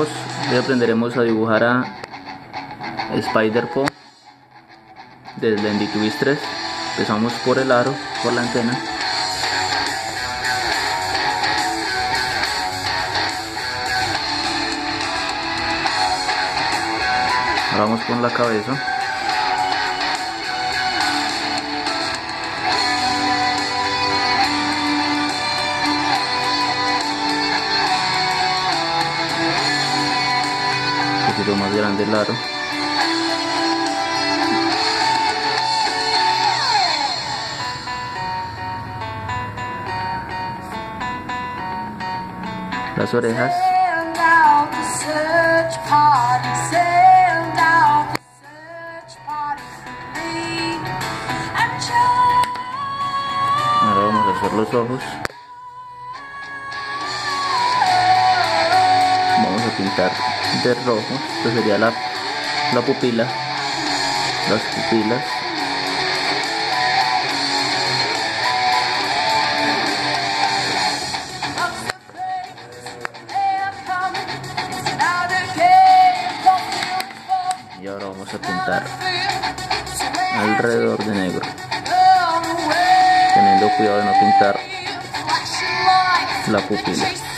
hoy aprenderemos a dibujar a Spider-Po desde el NDTV 3. Empezamos por el aro, por la antena. Ahora vamos con la cabeza. Party for me. And just Ahora vamos a hacer los ojos. Vamos a pintar de rojo. Esto sería la, la pupila. Las pupilas. Y ahora vamos a pintar alrededor de negro. Teniendo cuidado de no pintar la pupila.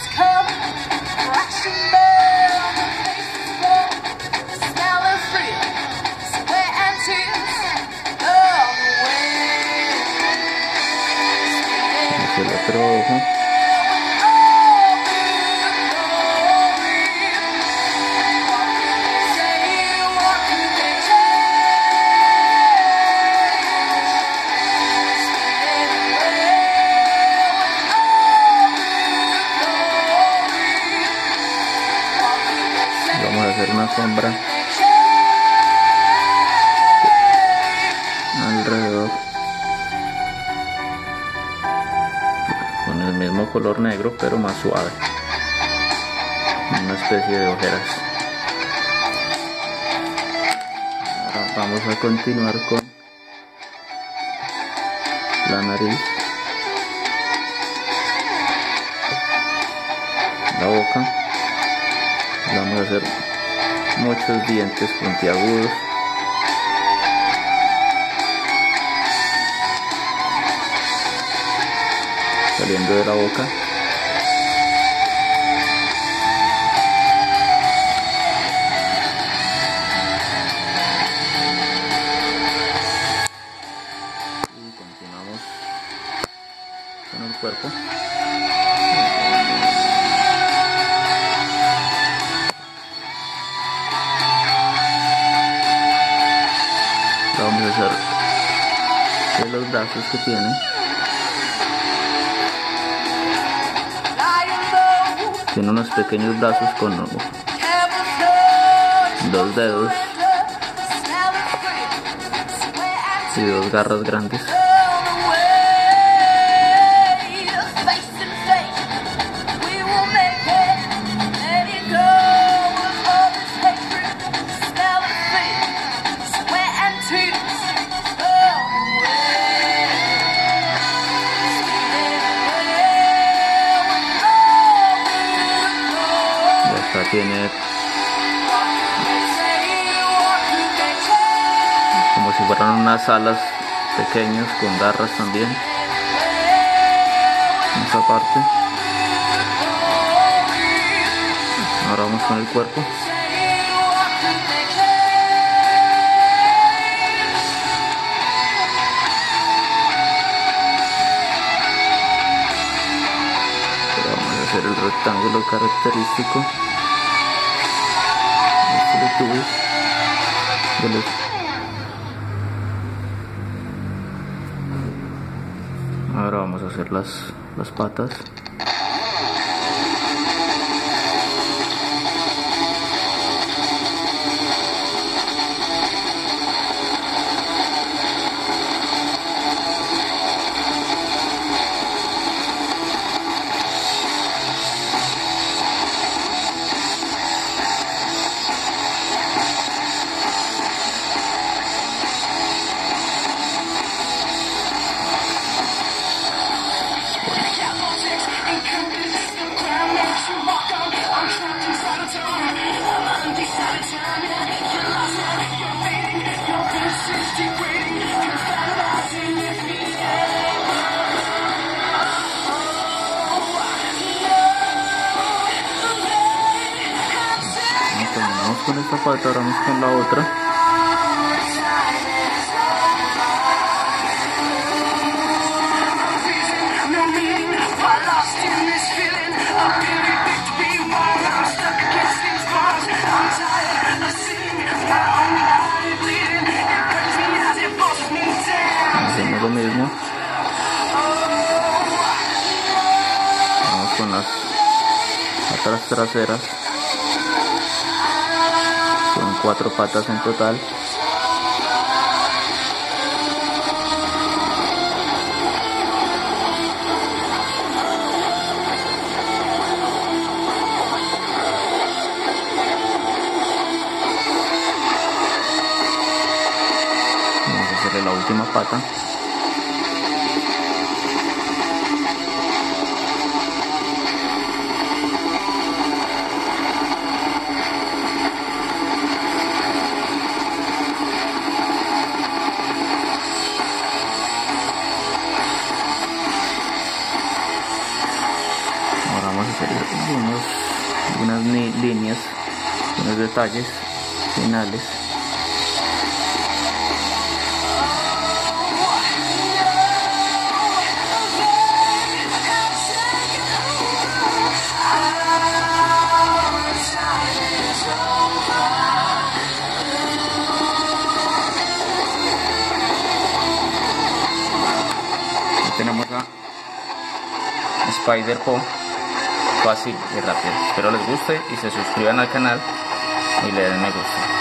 Vamos a hacer una sombra color negro, pero más suave. Una especie de ojeras. Ahora vamos a continuar con la nariz. La boca. Vamos a hacer muchos dientes puntiagudos. Saliendo de la boca. Y continuamos con el cuerpo. Vamos a hacer de los brazos que tiene. Tiene unos pequeños brazos con dos dedos y dos garras grandes. Tiene como si fueran unas alas pequeñas con garras también. En esa parte. Ahora vamos con el cuerpo. Vamos a hacer el rectángulo característico. Ahora vamos a hacer las, las patas. It pulls me down. Hacemos lo mismo. Vamos con las patas traseras. Cuatro patas en total. Vamos a hacerle la última pata. Ahora vamos a hacer unos, unas ni- líneas, unos detalles finales. Tenemos a Spider Po fácil y rápido. Espero les guste y se suscriban al canal y le den me gusta.